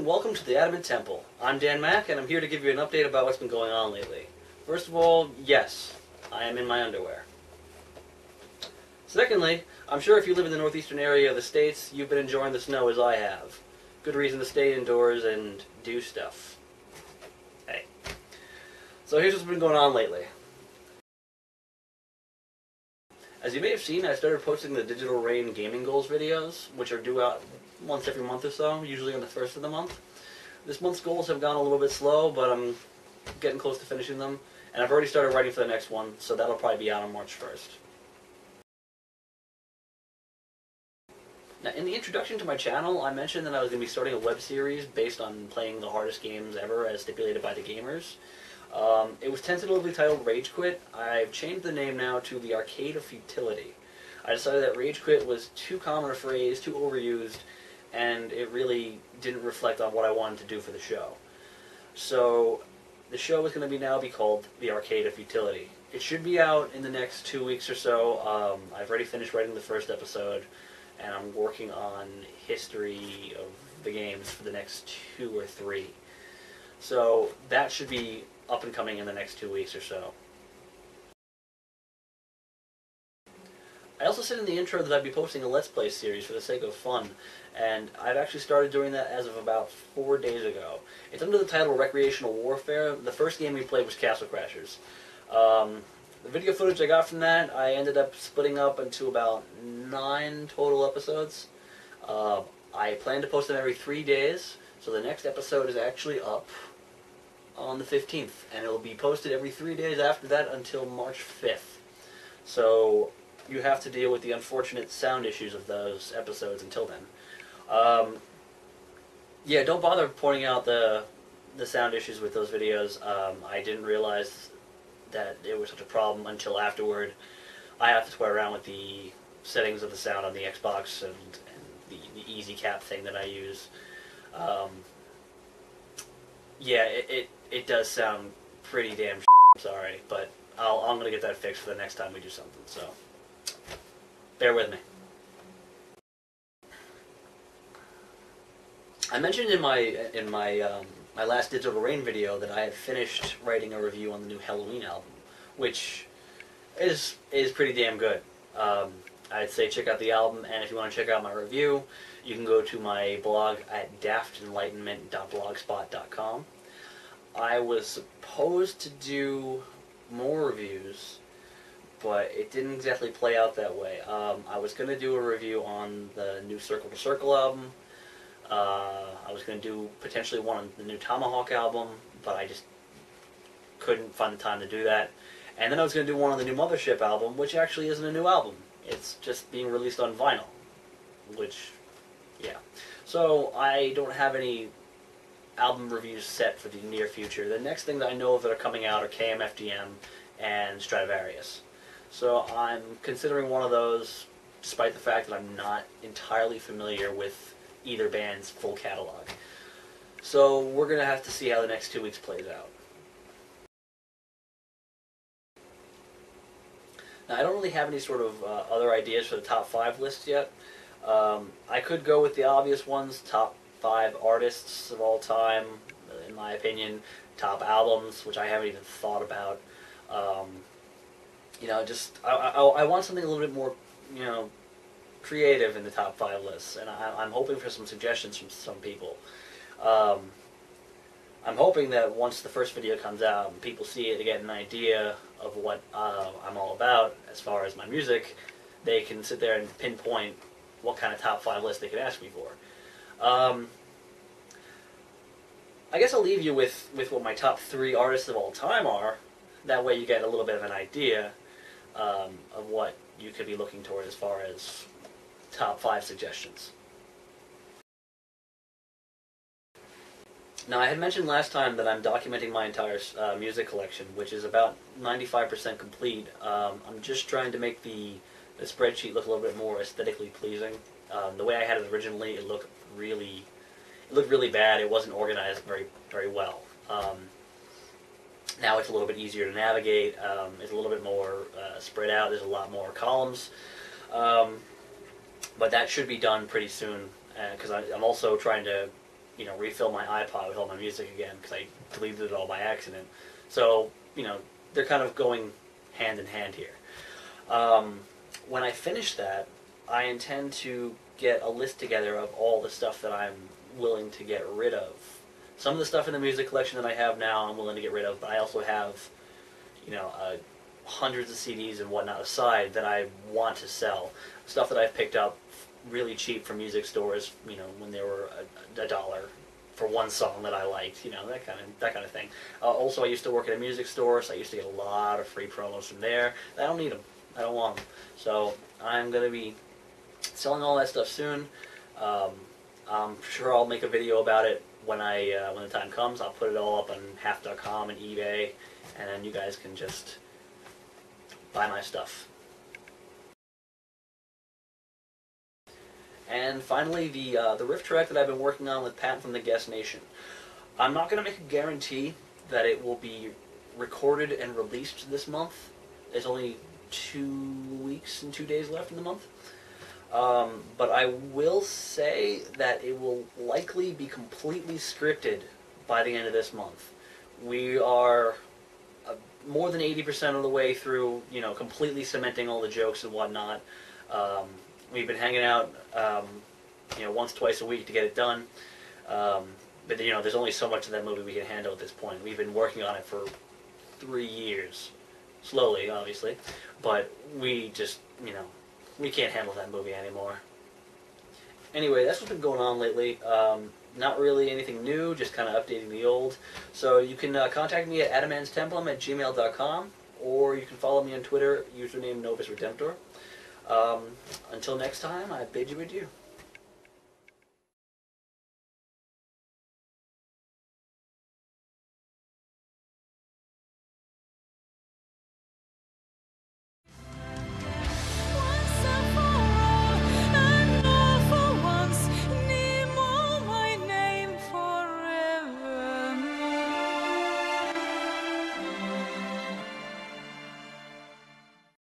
and welcome to the Adamans Templum. I'm Dan Mac, and I'm here to give you an update about what's been going on lately. First of all, yes, I am in my underwear. Secondly, I'm sure if you live in the northeastern area of the states, you've been enjoying the snow as I have. Good reason to stay indoors and do stuff. Hey. So here's what's been going on lately. As you may have seen, I started posting the Digital Rain Gaming Goals videos, which are due out once every month or so, usually on the first of the month. This month's goals have gone a little bit slow, but I'm getting close to finishing them, and I've already started writing for the next one, so that'll probably be out on March 1st. Now, in the introduction to my channel, I mentioned that I was going to be starting a web series based on playing the hardest games ever as stipulated by the gamers. Um, it was tentatively titled Rage Quit. I've changed the name now to The Arcade of Futility. I decided that Rage Quit was too common a phrase, too overused, and it really didn't reflect on what I wanted to do for the show. So the show is going to be now be called The Arcade of Futility. It should be out in the next two weeks or so. Um, I've already finished writing the first episode, and I'm working on history of the games for the next two or three. So that should be up and coming in the next two weeks or so. I also said in the intro that I'd be posting a Let's Play series for the sake of fun, and I've actually started doing that as of about four days ago. It's under the title Recreational Warfare. The first game we played was Castle Crashers. Um, the video footage I got from that, I ended up splitting up into about nine total episodes. Uh, I plan to post them every three days, so the next episode is actually up on the 15th, and it will be posted every three days after that until March 5th. So you have to deal with the unfortunate sound issues of those episodes until then. Um, yeah, don't bother pointing out the the sound issues with those videos. Um, I didn't realize that it was such a problem until afterward. I have to toy around with the settings of the sound on the Xbox and, and the, the Easy Cap thing that I use. Um, yeah, it, it, it does sound pretty damn. I'm sorry, but I'll, I'm gonna get that fixed for the next time we do something. So bear with me. I mentioned in my in my um, my last Digital Rain video that I have finished writing a review on the new Helloween album, which is is pretty damn good. Um, I'd say check out the album, and if you want to check out my review, you can go to my blog at daftenlightenment.blogspot.com. I was supposed to do more reviews, but it didn't exactly play out that way. Um, I was going to do a review on the new Circle II Circle album. Uh, I was going to do potentially one on the new Tomahawk album, but I just couldn't find the time to do that. And then I was going to do one on the new Mothership album, which actually isn't a new album. It's just being released on vinyl, which, yeah. So I don't have any album reviews set for the near future. The next thing that I know of that are coming out are KMFDM and Stratovarius. So I'm considering one of those, despite the fact that I'm not entirely familiar with either band's full catalog. So we're going to have to see how the next two weeks plays out. Now, I don't really have any sort of uh, other ideas for the top five list yet. Um, I could go with the obvious ones, top five artists of all time, in my opinion, top albums, which I haven't even thought about. Um, you know, just I, I, I, want something a little bit more, you know, creative in the top five lists, and I, am hoping for some suggestions from some people. Um, I'm hoping that once the first video comes out and people see it, they get an idea of what uh, I'm all about as far as my music, they can sit there and pinpoint what kind of top five list they could ask me for. Um, I guess I'll leave you with, with what my top three artists of all time are. That way you get a little bit of an idea um, of what you could be looking toward as far as top five suggestions. Now, I had mentioned last time that I'm documenting my entire uh, music collection, which is about 95% complete. Um, I'm just trying to make the, the spreadsheet look a little bit more aesthetically pleasing. Um, the way I had it originally, it looked really, it looked really bad. It wasn't organized very, very well. Um, now it's a little bit easier to navigate. Um, it's a little bit more uh, spread out. There's a lot more columns. Um, but that should be done pretty soon because uh, I'm also trying to you know refill my iPod with all my music again because I deleted it all by accident. So you know they're kind of going hand in hand here. Um, when I finish that, I intend to get a list together of all the stuff that I'm willing to get rid of. Some of the stuff in the music collection that I have now, I'm willing to get rid of, but I also have, you know, uh, hundreds of CDs and whatnot aside that I want to sell. Stuff that I've picked up really cheap from music stores, you know, when they were a, a dollar for one song that I liked, you know, that kind of that kind of thing. Uh, also, I used to work at a music store, so I used to get a lot of free promos from there. I don't need them. I don't want them. So I'm gonna be selling all that stuff soon. Um, I'm sure I'll make a video about it when I uh, when the time comes. I'll put it all up on half.com and eBay, and then you guys can just buy my stuff. And finally, the uh, the riff track that I've been working on with Pat from the Guest Nation. I'm not going to make a guarantee that it will be recorded and released this month. There's only two weeks and two days left in the month. Um, but I will say that it will likely be completely scripted by the end of this month. We are uh, more than 80% of the way through, you know, completely cementing all the jokes and whatnot. Um, we've been hanging out, um, you know, once, twice a week to get it done. Um, but, you know, there's only so much of that movie we can handle at this point. We've been working on it for three years. Slowly, obviously. But we just, you know, we can't handle that movie anymore. Anyway, that's what's been going on lately. Um, not really anything new, just kind of updating the old. So you can uh, contact me at adamanstemplum at gmail.com, or you can follow me on Twitter, username Novus Redemptor. Um, until next time, I bid you adieu.